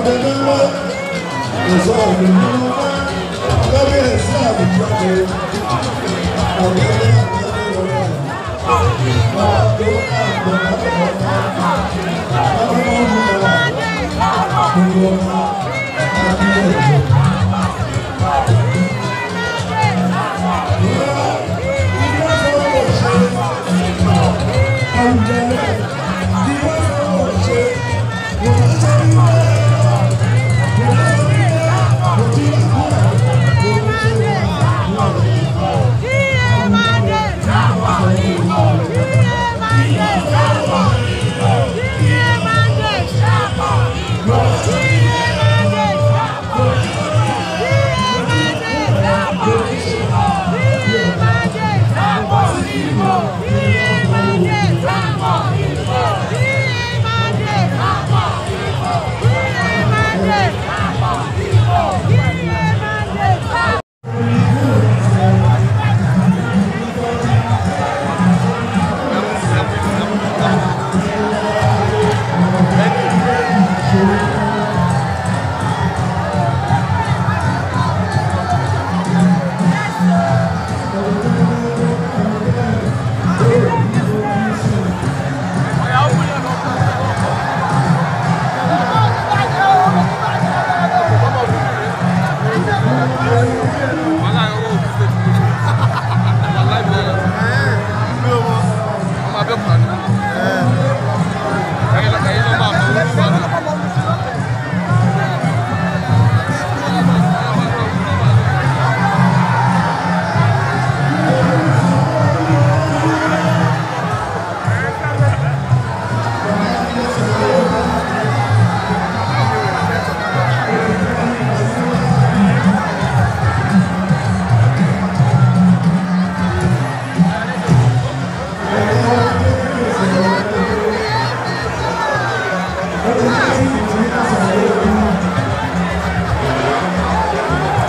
ọ̀dẹ̀dẹ̀mọ́ ẹ̀sọ́ ọ̀dẹ̀dẹ̀mọ́ lọ́bẹ̀rẹ̀ sí àbùjọ ọ̀dẹ̀ ọ̀dẹ̀dẹ̀ ọ̀dẹ̀dẹ̀ ọ̀dẹ̀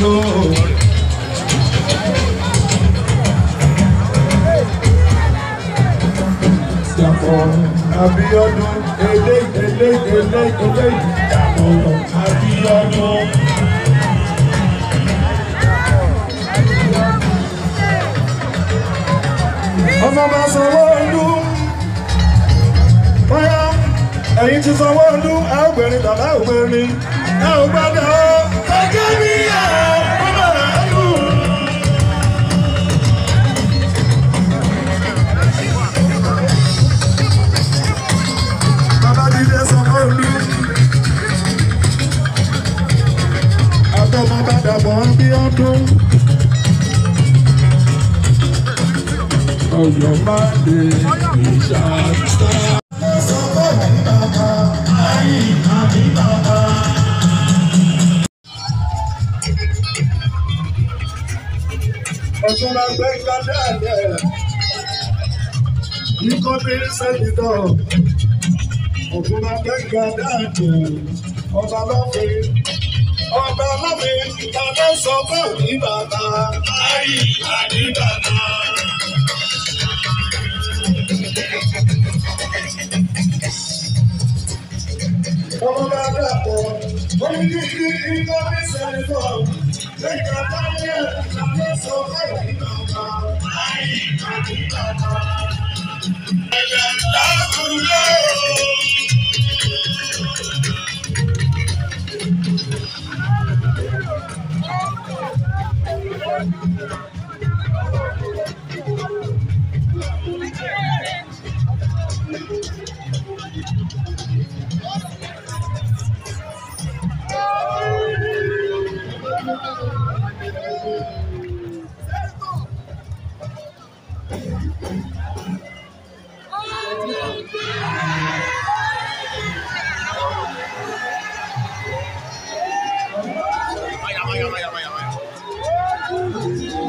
lóore. Dàpọ̀ Abíọ́dún ele ele ele ele Dàpọ̀ Abíọ́dún. Ọmọ bá sanwó ọdún bóyá ẹ̀yin ti sanwó ọdún ẹ ó gbẹ̀rin tàbá ò gbẹ̀rin ẹ ó gbádùn. Oh, your is a lọ́dún. ọ̀yọ́ má lè ìṣàtà. ọ̀tún máa gbé kájà rẹ̀ ikọ́ bí sẹ́yìndọ̀ ọ̀tún máa gbé kájà rẹ̀ ọba lọ́fẹ̀ẹ́ ọba lọ́mọ tàbí sọ fún ìbàdà. láì àdìbàdà. Ọmọ bá dàpọ̀, ó ní kí ìgbà mi sẹ́ni bọ̀, lẹ́yìn àbáyé àbẹ́ sọ fún ìbàdà. láì àdìbàdà. Ẹ̀jẹ̀ dákúrò.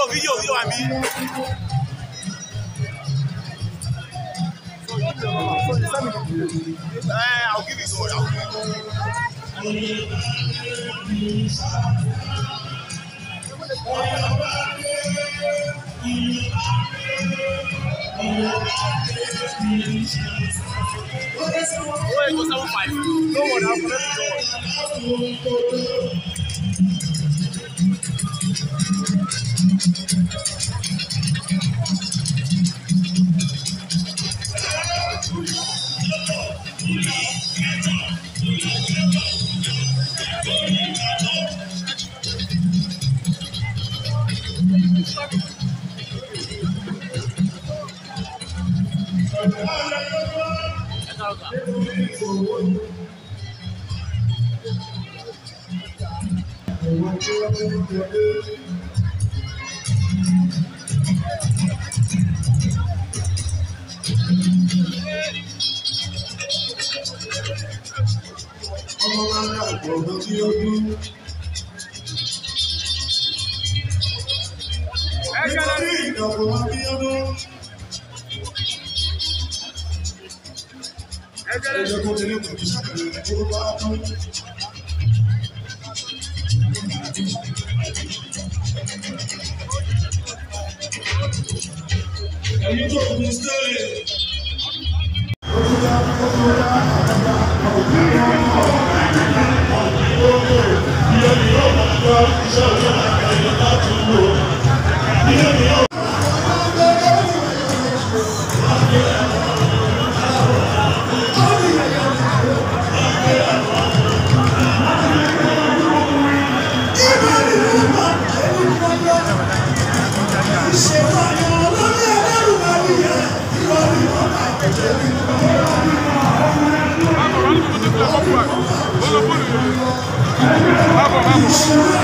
wo fídíò fídíò àmì. I'll give Oh, it was 7.5. No one, I'll let you owó ni. Àwọn tí wọ́n ti ń wọlé. Ọmọ máa ń ra ìgbọ̀ngàn tí ó dún. Ẹgbẹ́ lórí ìdàgbọ̀n tí Ele continua com isso. Ẹ̀yin tó kù sílẹ̀. Thank you.